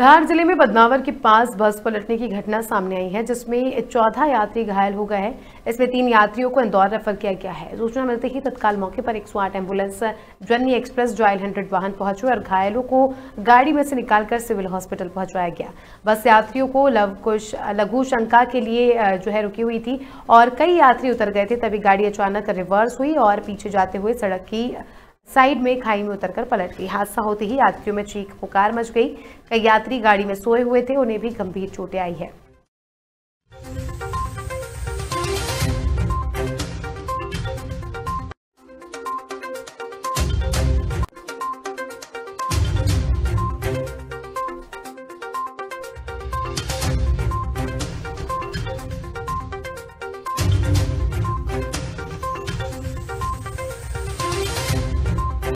धार ज़िले में बदनावर के पास बस पलटने की घटना सामने आई है, जिसमें चौदह यात्री घायल हो गए हैं। इसमें तीन यात्रियों को इंदौर रेफर किया गया है। सूचना मिलते ही तत्काल मौके पर 108 एंबुलेंस, जन्नी एक्सप्रेस जॉयल हंड्रेड वाहन पहुँचे और घायलों को गाड़ी में से निकालकर सिविल हॉस्पिटल पहुँचाया गया। बस यात्रियों को लघु शंका के लिए जो है रुकी हुई थी और कई यात्री उतर गए थे, तभी गाड़ी अचानक रिवर्स हुई और पीछे जाते हुए सड़क की साइड में खाई में उतरकर पलट गई। हादसा होते ही यात्रियों में चीख पुकार मच गई। कई यात्री गाड़ी में सोए हुए थे, उन्हें भी गंभीर चोटें आई है।